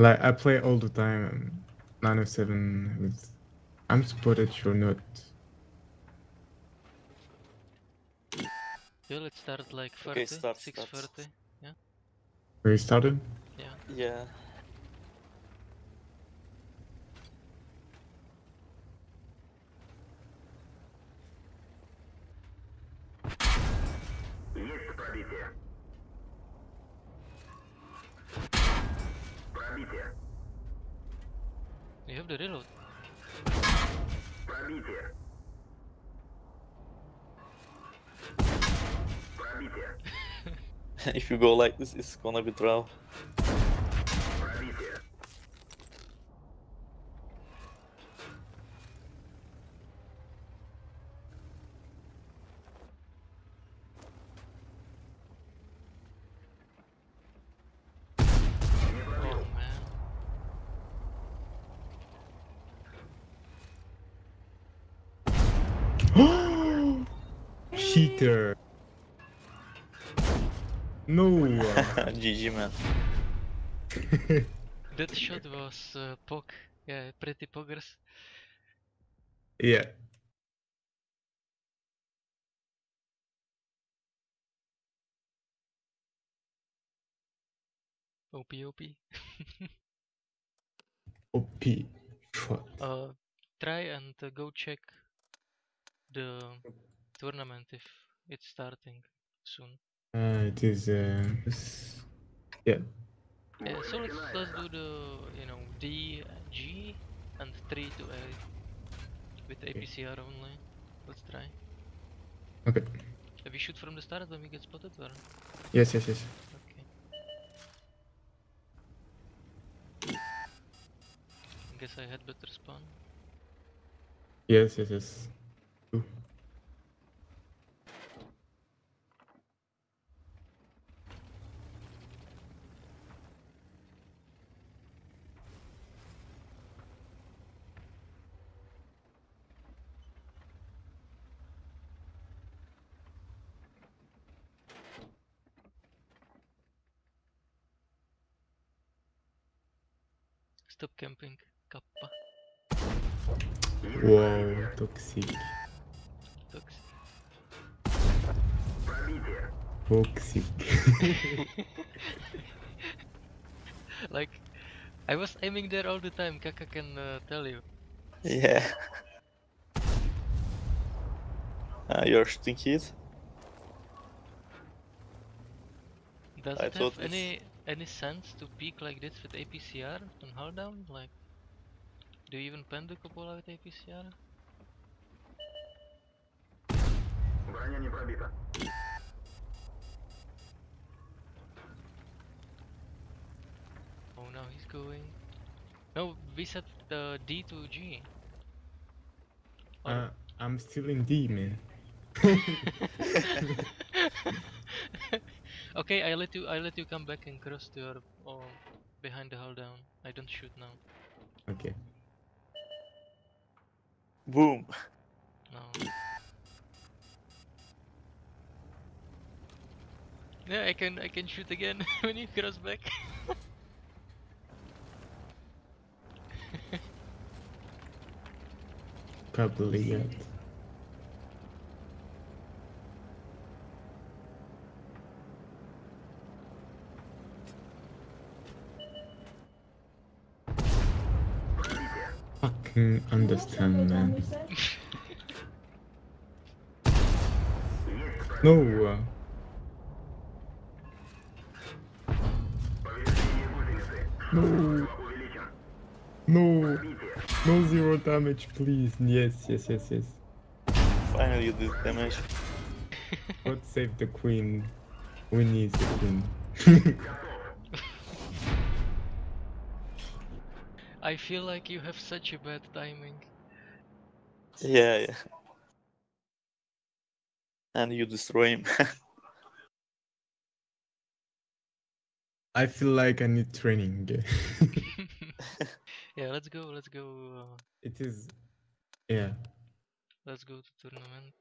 Like I play all the time. um, 907 with. I'm spotted or not. Yeah, let's start like 30, Okay, start, 630. start. We started. Yeah. Yeah. Есть пробитие. Пробитие. You have the reload. Пробитие. Пробитие. if you go like this, it's gonna be draw. Cheater. No. GG man. That shot was uh, pog. Yeah, pretty poggers. yeah. OP OP. OP. Shot. Uh, try and uh, go check the tournament if it's starting soon. Uh, it is. Uh, yeah. Yeah, so let's let's do the you know D G and three to A with APCR only. Let's try. Okay. Have we shoot from the start when we get spotted or? Yes, yes, yes. Okay. Guess I had better spawn. Yes, yes, yes. Stop camping, kappa. Wow, toxic. Toxic. like, I was aiming there all the time, Kaka can uh, tell you. Yeah. Uh, you're shooting hit? Does I it have any, any sense to peek like this with APCR and hull down? Like, do you even plan to Coppola with APCR? Броня не пробита. Oh, now he's going. No, we set the D to G. Or- uh, I'm still in D, man. okay, I let you. I let you come back and cross to your oh, behind the hold down. I don't shoot now. Okay. Boom. Yeah, I can. I can shoot again when you cross back. Probably yet. Fucking understand, man. No. Uh, No. No. No zero damage, please. Yes, yes, yes, yes. Finally this damage. God save the queen. We need the queen. I feel like you have such a bad timing. Yeah, yeah. And you destroy him. I feel like I need training. yeah, let's go. Let's go. Uh, it is. Yeah. let's go to tournament.